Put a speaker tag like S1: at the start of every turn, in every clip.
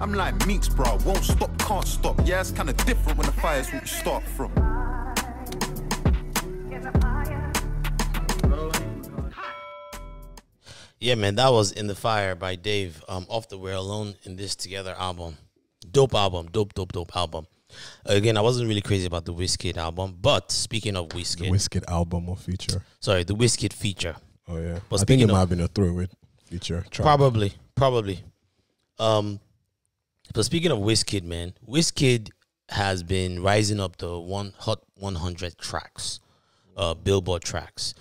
S1: I'm like Meeks, bro. Won't stop, can't stop. Yeah, it's kinda different when the fire's what you start from.
S2: Yeah, man, that was In the Fire by Dave um, off the We're Alone in This Together album. Dope album, dope, dope, dope album. Again, I wasn't really crazy about the Wizkid album, but speaking of
S3: The
S2: Wizkid,
S3: Wizkid album or feature.
S2: sorry, the Wizkid feature.
S3: Oh yeah.
S2: But
S3: I think it
S2: of-
S3: might have been a throwaway feature. track.
S2: Probably, probably. Um, but speaking of Wizkid, man, Wizkid has been rising up the one hot 100 tracks, uh, Billboard tracks.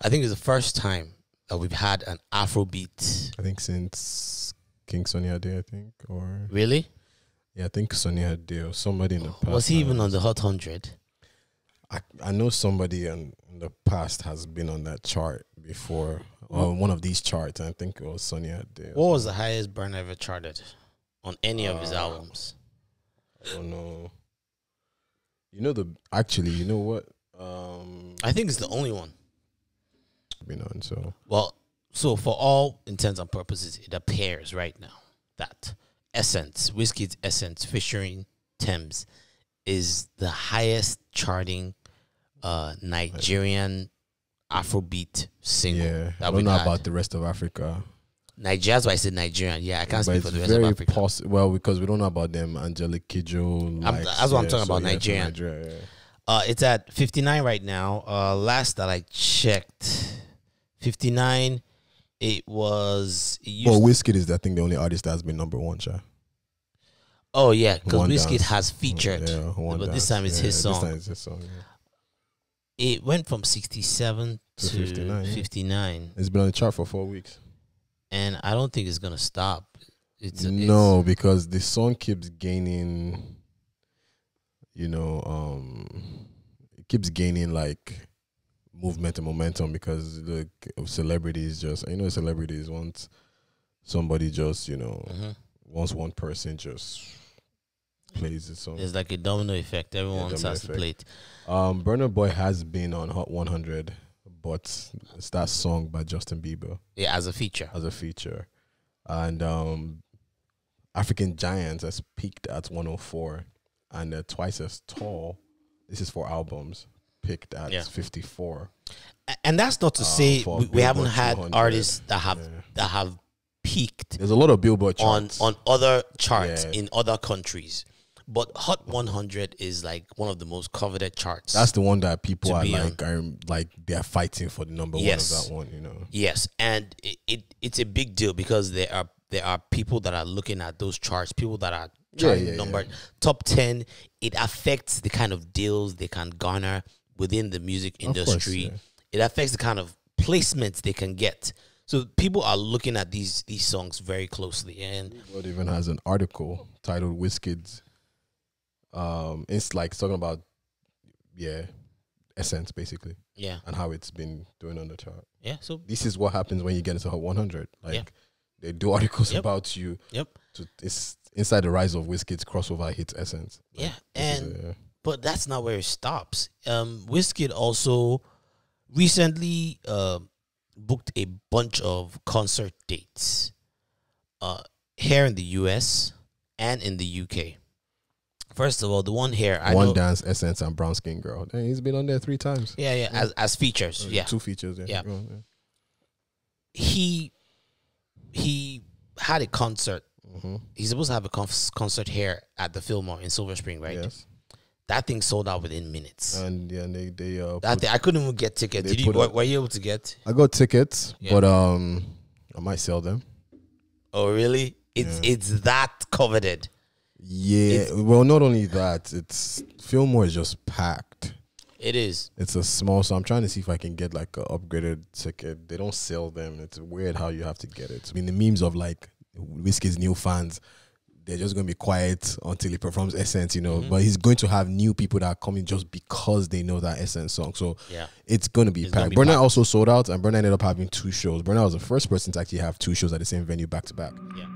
S2: I think it's the first time that we've had an Afrobeat.
S3: I think since King Sunny Ade, I think, or
S2: Really?
S3: yeah, I think Sunny Ade or somebody in the past.
S2: Was he even on the hot 100?
S3: I I know somebody in, in the past has been on that chart before, or one of these charts. I think it was or
S2: What was the highest burn ever charted on any of his
S3: Uh,
S2: albums?
S3: I don't know. You know the actually, you know what? Um,
S2: I think it's the only one.
S3: been on so
S2: Well, so for all intents and purposes, it appears right now that Essence, Wizkid's Essence featuring Tems, is the highest charting uh, Nigerian Afrobeat single.
S3: yeah. I don't know
S2: had.
S3: about the rest of Africa,
S2: Nigeria. That's why I said Nigerian. Yeah, I can't
S3: but
S2: speak for the rest of Africa.
S3: possible. Well, because we don't know about them, Angelique Kidjo. likes-
S2: that's what I'm talking about,
S3: yeah,
S2: Nigerian.
S3: Nigeria, yeah.
S2: Uh, it's at 59 right now. Uh, last that I checked, 59. It was. It
S3: Well, Wizkid is I think the only artist that's been number one, Sha.
S2: oh yeah, because
S3: Wizkid
S2: has featured, but this time it's his
S3: This
S2: song.
S3: time it's his song.
S2: It went from 67
S3: To
S2: to,
S3: 59,
S2: 59,
S3: yeah. It's been on the chart for four weeks.
S2: and I don't think it's gonna stop. It's
S3: no, because the song keeps gaining. You know, um, it keeps gaining like movement and momentum because the celebrities just you know celebrities want somebody just you know
S2: It's, mhm.
S3: once one person just plays song.
S2: It's like a domino effect. Everyone
S3: domino
S2: has to play it.
S3: Um, Burna Boy has been on Hot 100, but it's that song by Justin Bieber
S2: Yeah, as a feature.
S3: as a feature, and um, African Giants has peaked at 104, and uh, Twice as Tall. This is for albums. Picked at
S2: Yeah.
S3: 54.
S2: And that's not to
S3: Uh,
S2: say we, we haven't had artists that have
S3: Yeah.
S2: that have peaked
S3: There's a lot of Billboard
S2: on on other charts
S3: Yeah.
S2: in other countries. But Hot 100 is like one of the most coveted charts.
S3: That's the one that people are like, are like they're fighting for the number
S2: Yes.
S3: one of that one. You know,
S2: Yes, and it, it it's a big deal because there are there are people that are looking at those charts, people that are
S3: Yeah, yeah,
S2: number
S3: yeah.
S2: top ten. It affects the kind of deals they can garner within the music
S3: course,
S2: industry.
S3: yeah.
S2: It affects the kind of placements they can get. So people are looking at these these songs very closely, and
S3: World even has an article titled "Wizkid's." Um, it's like talking about yeah, essence basically,
S2: yeah,
S3: and how it's been doing on the chart.
S2: yeah. So
S3: This is what happens when you get into Hot 100. Like
S2: Yeah.
S3: they do articles
S2: Yep.
S3: about you.
S2: yep,
S3: To it's inside the rise of Wizkid's crossover hit essence. Like,
S2: yeah, and
S3: a-
S2: but that's not where it stops. Um, Wizkid also recently uh, booked a bunch of concert dates uh, here in the U.S. and in the U.K. First of all, the one here, I
S3: one
S2: know,
S3: dance essence and brown skin girl. He's been on there three times.
S2: yeah, yeah, as as features,
S3: Uh,
S2: yeah.
S3: two features. Yeah,
S2: Yeah.
S3: Yeah.
S2: He he had a concert.
S3: Mhm.
S2: He's supposed to have a conf- concert here at the Fillmore in Silver Spring, right?
S3: Yes,
S2: That thing sold out within minutes.
S3: and yeah, and they they uh,
S2: that thing, I couldn't even get tickets. Did you? Were,
S3: up-
S2: were you able to get?
S3: I got tickets,
S2: Yeah.
S3: but um, I might sell them.
S2: Oh, really? It's it's that coveted.
S3: Yeah. well, not only that, it's Fillmore is just packed.
S2: It is.
S3: It's a small, so I'm trying to see if I can get like an upgraded ticket. They don't sell them. It's weird how you have to get it. I mean, the memes of like Wizkid's new fans, they're just going to be quiet until he performs Essence, you know.
S2: Mm-hmm.
S3: But he's going to have new people that are coming just because they know that Essence song. So
S2: Yeah.
S3: it's going to be
S2: It's
S3: packed.
S2: be Burna
S3: also sold out, and Burna ended up having two shows. Burna was the first person to actually have two shows at the same venue back to back.
S2: Yeah.